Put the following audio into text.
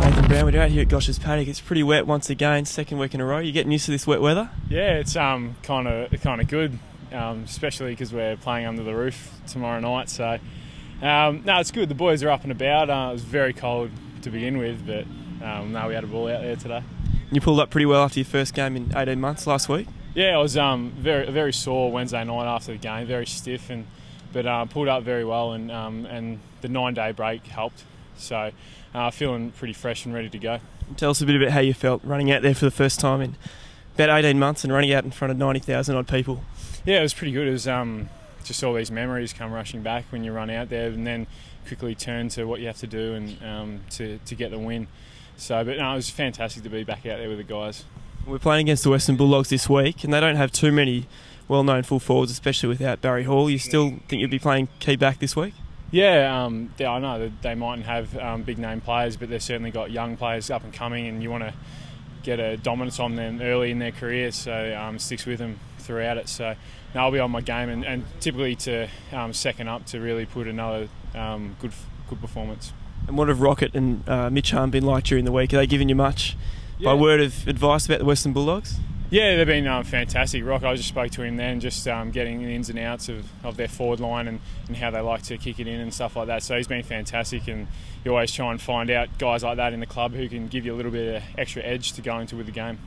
Nathan Brown. We're out here at Gosch's Paddock. It's pretty wet once again, second week in a row. You getting used to this wet weather? Yeah, it's um kind of kind of good, um, especially because we're playing under the roof tomorrow night. So um, no, it's good. The boys are up and about. Uh, it was very cold to begin with, but um, no, we had a ball out there today. You pulled up pretty well after your first game in 18 months last week. Yeah, I was um, very very sore Wednesday night after the game, very stiff, and but uh, pulled up very well, and um, and the nine day break helped. So uh, feeling pretty fresh and ready to go. Tell us a bit about how you felt running out there for the first time in about 18 months and running out in front of 90,000 odd people. Yeah, it was pretty good. It was um, just all these memories come rushing back when you run out there, and then quickly turn to what you have to do and um, to to get the win. So, but no, it was fantastic to be back out there with the guys. We're playing against the Western Bulldogs this week, and they don't have too many well-known full forwards, especially without Barry Hall. You still think you'd be playing key back this week? Yeah, um, yeah, I know that they mightn't have um, big name players, but they've certainly got young players up and coming, and you want to get a dominance on them early in their career, so um, sticks with them throughout it. So now I'll be on my game, and, and typically to um, second up to really put another um, good good performance. And what have Rocket and uh, Mitch Hahn been like during the week? Are they giving you much by word of advice about the Western Bulldogs? Yeah, they've been um, fantastic. Rock, I just spoke to him then, just um, getting the ins and outs of, of their forward line and, and how they like to kick it in and stuff like that. So he's been fantastic, and you always try and find out guys like that in the club who can give you a little bit of extra edge to go into with the game.